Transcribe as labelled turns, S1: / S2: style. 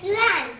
S1: grand.